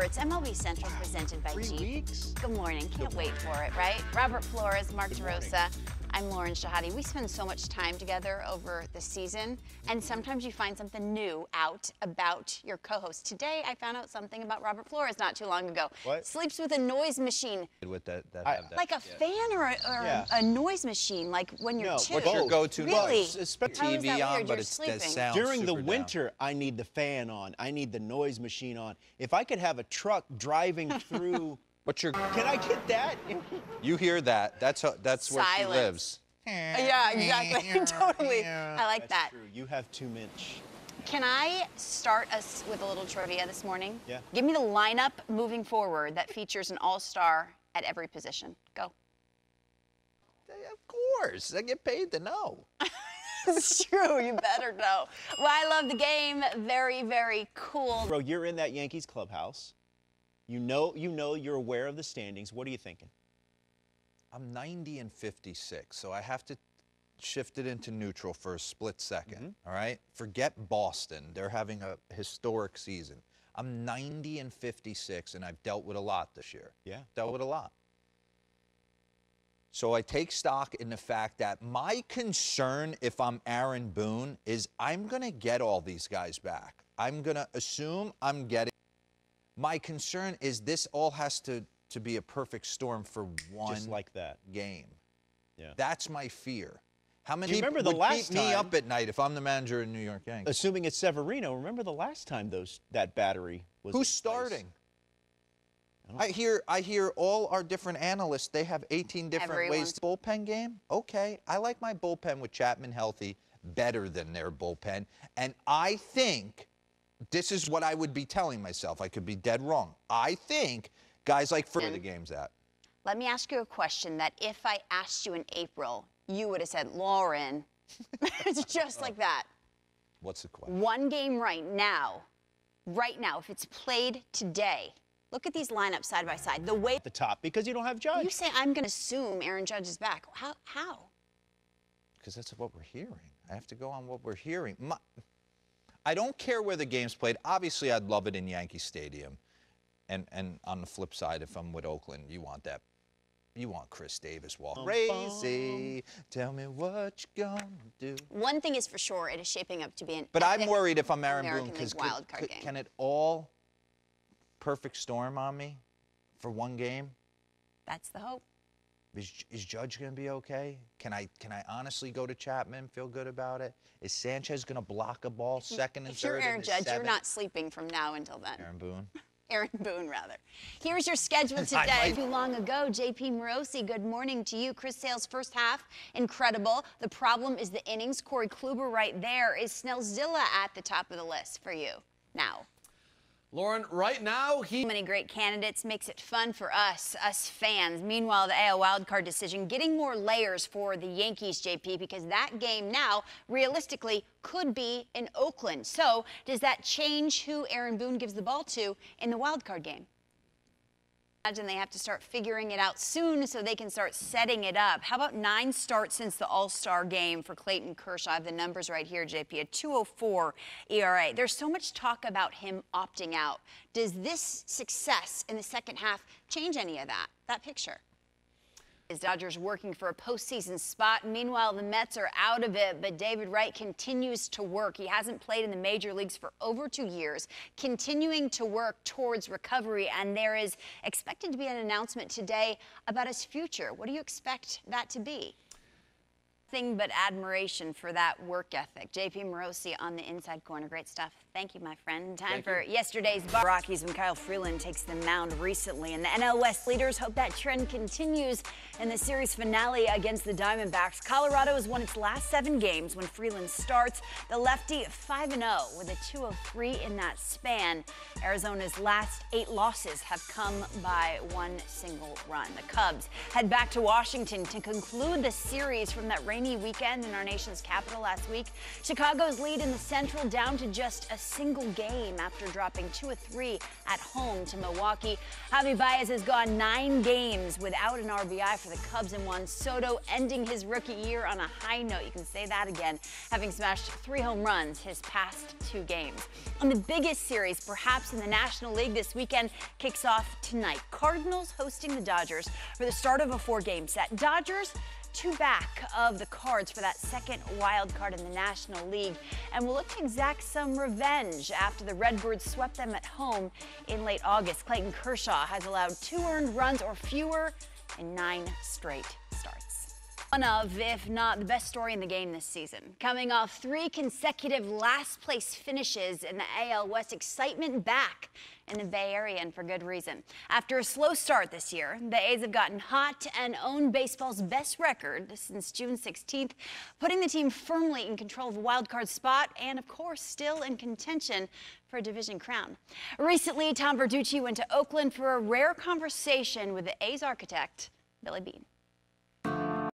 sure. It's MLB Central presented by Three Jeep. weeks? Good morning. Can't wait for it, right? Robert Flores, Mark DeRosa. I'm Lauren Shehadi. We spend so much time together over the season, and mm-hmm. sometimes you find something new out about your co-host. Today, I found out something about Robert Flores not too long ago. What? Sleeps with a noise machine, with that, that I- that. like a fan or, a, or Yeah. a noise machine, like when you're No, two. what's What's your go-to Really? noise? Espe- How is TV that on, weird? but You're it's the sleeping. sound During the super down. winter, I need the fan on. I need the noise machine on. If I could have a truck driving through, What's your? can I get that? You hear that? That's how, that's where she lives. Yeah, exactly. totally. I like That's that. true. You have too much. Can I start us with a little trivia this morning? Yeah. Give me the lineup moving forward that features an all-star at every position. Go. Of course, I get paid to know. it's true. You better know. Well, I love the game. Very, very cool. Bro, you're in that Yankees clubhouse. You know, you know, you're aware of the standings. What are you thinking? I'm 90 and 56, so I have to shift it into neutral for a split 2nd mm-hmm. all right, forget Boston; they're having a historic season. I'm 90 and 56, and I've dealt with a lot this year. Yeah. dealt with a lot. So I take stock in the fact that my concern, if I'm Aaron Boone, is I'm going to get all these guys back. I'm going to assume I'm getting. My concern is this all has to, to be a perfect storm for one Just like that. game. Yeah. That's my fear. How many Do you remember the would last keep me up at night if I'm the manager in New York Yankees? Assuming it's Severino. Remember the last time those that battery was. Who's in place? starting? I hear I hear all our different analysts, they have 18 different ways Everyone's- to bullpen game. Okay, I like my bullpen with Chapman healthy better than their bullpen. And I think this is what I would be telling myself. I could be dead wrong. I think guys like for the game's at. Let me ask you a question that if I asked you in April, you would have said, Lauren. it's just like that. What's the question? One game right now, right now, if it's played today, look at these lineups side by side. The way At the top because you don't have Judge. you say, I'm going to assume Aaron Judge is back. How? How? Because that's what we're hearing. I have to go on what we're hearing. My, I don't care where the game's played. Obviously, I'd love it in Yankee Stadium. And and on the flip side, if I'm with Oakland, you want that. You want Khris Davis walk crazy. Tell me what you're gonna do. One thing is for sure, it is shaping up to be an. But I'm worried if I'm Aaron American Boone because wild card can it all perfect storm on me for one game? That's the hope. Is, is Judge going to be okay? Can I can I honestly go to Chapman, feel good about it? Is Sanchez going to block a ball second and If you're third? Aaron in the Judge, you're not sleeping from now until then. Aaron Boone. Aaron Boone, rather. Here's your schedule today. might- Too long ago, JP Morosi, good morning to you. Chris Sale's first half, incredible. The problem is the innings. Corey Kluber right there. Is Snellzilla at the top of the list for you now? Lauren, right now, he many great candidates makes it fun for us, us fans. Meanwhile, the AL wildcard decision getting more layers for the Yankees, JP, because that game now realistically could be in Oakland. So, does that change who Aaron Boone gives the ball to in the wildcard game? Imagine they have to start figuring it out soon so they can start setting it up. How about nine starts since the All Star game for Clayton Kershaw? I have the numbers right here, JP. A 204 ERA. There's so much talk about him opting out. Does this success in the second half change any of that, that picture? Is Dodgers working for a postseason spot? Meanwhile, the Mets are out of it, but David Wright continues to work. He hasn't played in the major leagues for over two years, continuing to work towards recovery, and there is expected to be an announcement today about his future. What do you expect that to be? Nothing but admiration for that work ethic. JP Morosi on the inside corner. Great stuff. Thank you, my friend. Time for yesterday's Buck- Rockies when Kyle Freeland takes the mound recently. And the NL West leaders hope that trend continues in the series finale against the Diamondbacks. Colorado has won its last seven games when Freeland starts. The lefty 5 0 with a 203 in that span. Arizona's last eight losses have come by one single run. The Cubs head back to Washington to conclude the series from that rainy weekend in our nation's capital last week. Chicago's lead in the Central down to just a single game after dropping two of three at home to Milwaukee. Javi Baez has gone nine games without an RBI for the Cubs and Juan Soto ending his rookie year on a high note. You can say that again, having smashed three home runs his past two games. And the biggest series, perhaps in the National League this weekend, kicks off tonight. Cardinals hosting the Dodgers for the start of a four-game set. Dodgers two back of the cards for that second wild card in the National League and will look to exact some revenge after the Redbirds swept them at home in late August. Clayton Kershaw has allowed two earned runs or fewer in nine straight starts. One of, if not the best story in the game this season. Coming off three consecutive last place finishes in the AL West, excitement back in the Bay Area and for good reason. After a slow start this year, the A's have gotten hot and own baseball's best record since June 16th, putting the team firmly in control of a wild card spot and, of course, still in contention for a division crown. Recently, Tom Verducci went to Oakland for a rare conversation with the A's architect, Billy Beane.